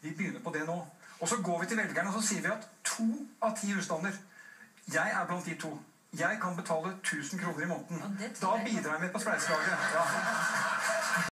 Vi begynner på det nå. Og så går vi til velgerne og så sier vi at to av ti husstander Jeg er blant de to. Jeg kan betale 1000 kroner i måneden. Da bidrar jeg med på spleiselaget. Ja.